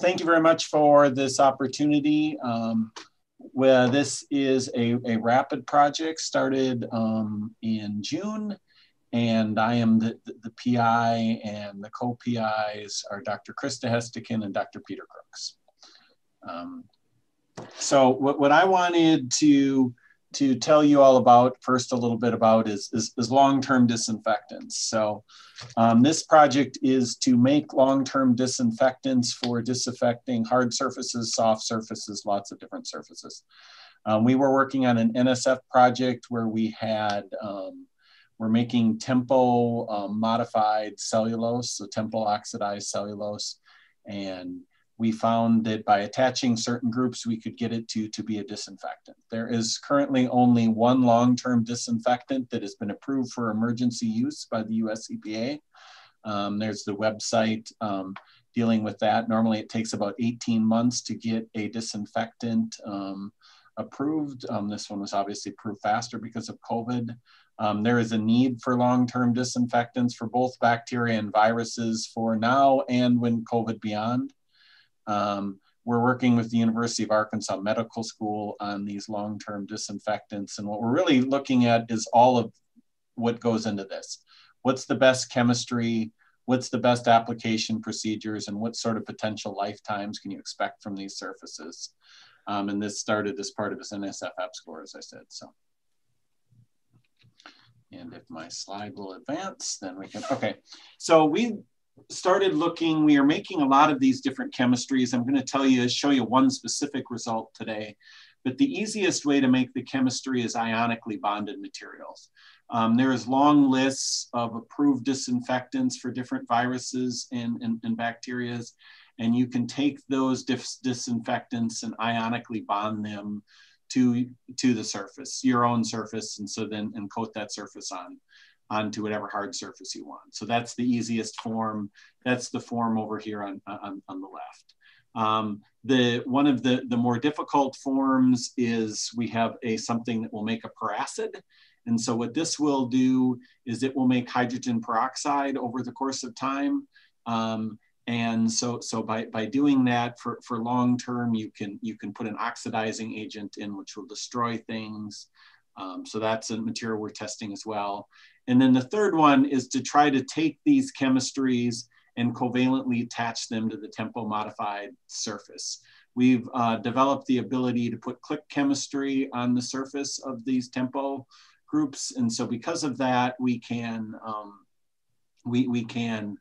thank you very much for this opportunity. Um, well, this is a, a rapid project started um, in June, and I am the, the, the PI, and the co-PIs are Dr. Krista Hestekin and Dr. Peter Crooks. Um, so what, what I wanted to to tell you all about first a little bit about is, is, is long-term disinfectants. So um, this project is to make long-term disinfectants for disinfecting hard surfaces, soft surfaces, lots of different surfaces. Um, we were working on an NSF project where we had, um, we're making TEMPO um, modified cellulose, so TEMPO oxidized cellulose. And we found that by attaching certain groups, we could get it to, to be a disinfectant. There is currently only one long-term disinfectant that has been approved for emergency use by the US EPA. Um, there's the website um, dealing with that. Normally it takes about 18 months to get a disinfectant um, approved. Um, this one was obviously approved faster because of COVID. Um, there is a need for long-term disinfectants for both bacteria and viruses for now and when COVID beyond. Um, we're working with the University of Arkansas Medical School on these long-term disinfectants. And what we're really looking at is all of what goes into this. What's the best chemistry? What's the best application procedures? And what sort of potential lifetimes can you expect from these surfaces? Um, and this started as part of his NSF score, as I said, so. And if my slide will advance, then we can, okay. So we started looking, we are making a lot of these different chemistries. I'm going to tell you, show you one specific result today. But the easiest way to make the chemistry is ionically bonded materials. Um, there is long lists of approved disinfectants for different viruses and, and, and bacterias. And you can take those dis disinfectants and ionically bond them to, to the surface, your own surface, and so then and coat that surface on onto whatever hard surface you want. So that's the easiest form. That's the form over here on, on, on the left. Um, the one of the, the more difficult forms is we have a something that will make a peracid. And so what this will do is it will make hydrogen peroxide over the course of time. Um, and so, so by, by doing that for, for long term, you can, you can put an oxidizing agent in which will destroy things. Um, so that's a material we're testing as well. And then the third one is to try to take these chemistries and covalently attach them to the TEMPO modified surface. We've uh, developed the ability to put click chemistry on the surface of these TEMPO groups. And so because of that, we can, um, we, we can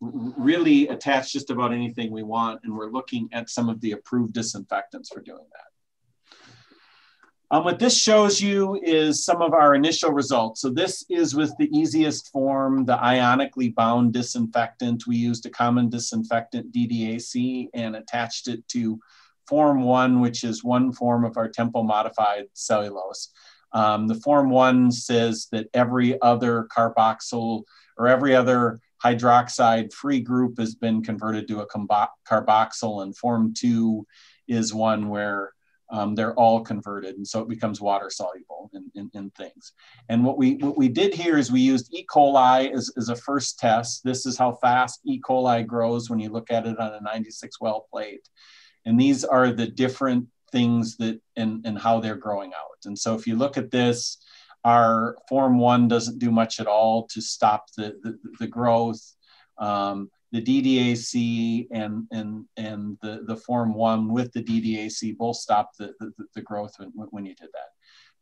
really attach just about anything we want. And we're looking at some of the approved disinfectants for doing that. Um, what this shows you is some of our initial results. So this is with the easiest form, the ionically bound disinfectant. We used a common disinfectant, DDAC, and attached it to form one, which is one form of our TEMPO modified cellulose. Um, the form one says that every other carboxyl or every other hydroxide free group has been converted to a carboxyl and form two is one where um, they're all converted and so it becomes water soluble in, in, in, things. And what we what we did here is we used e. coli as, as a first test. This is how fast e. coli grows when you look at it on a 96 well plate. And these are the different things that and, and how they're growing out. And so if you look at this our form one doesn't do much at all to stop the, the, the growth. Um, the DDAC and and and the the form one with the DDAC both stop the the, the growth when, when you did that.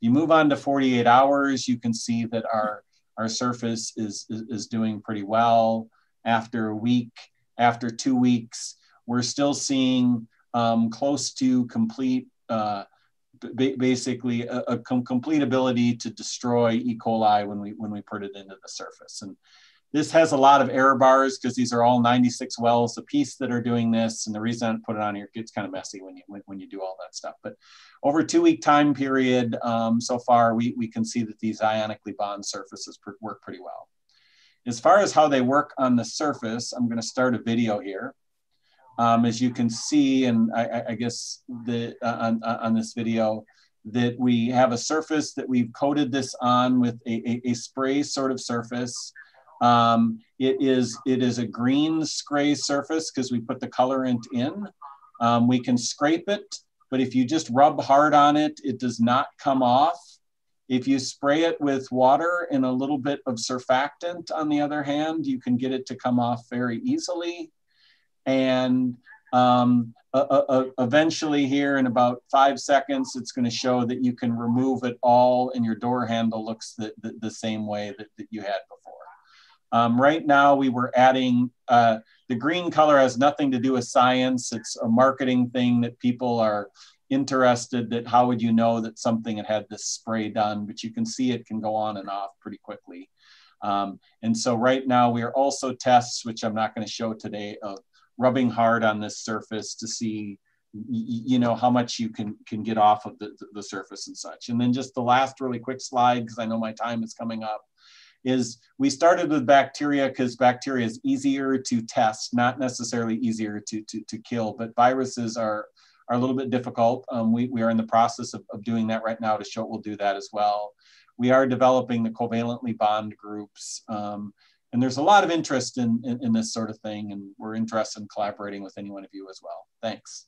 You move on to 48 hours, you can see that our our surface is, is, is doing pretty well. After a week, after two weeks, we're still seeing um, close to complete, uh, basically a, a com complete ability to destroy E. coli when we when we put it into the surface. And this has a lot of error bars because these are all 96 wells a piece that are doing this. And the reason I put it on here, gets kind of messy when you, when, when you do all that stuff. But over a two week time period, um, so far, we, we can see that these ionically bond surfaces work pretty well. As far as how they work on the surface, I'm gonna start a video here. Um, as you can see, and I, I guess the, uh, on, on this video, that we have a surface that we've coated this on with a, a, a spray sort of surface. Um, It is, it is a green spray surface because we put the colorant in. Um, we can scrape it, but if you just rub hard on it, it does not come off. If you spray it with water and a little bit of surfactant, on the other hand, you can get it to come off very easily. And um, uh, uh, eventually here in about five seconds, it's going to show that you can remove it all and your door handle looks the, the, the same way that, that you had before. Um, right now, we were adding uh, the green color has nothing to do with science. It's a marketing thing that people are interested that how would you know that something had had this spray done, but you can see it can go on and off pretty quickly. Um, and so right now we are also tests, which I'm not going to show today, of rubbing hard on this surface to see you know how much you can can get off of the, the surface and such and then just the last really quick slide because i know my time is coming up is we started with bacteria because bacteria is easier to test not necessarily easier to to, to kill but viruses are are a little bit difficult um, we, we are in the process of, of doing that right now to show we'll do that as well we are developing the covalently bond groups um, and there's a lot of interest in, in, in this sort of thing, and we're interested in collaborating with any one of you as well. Thanks.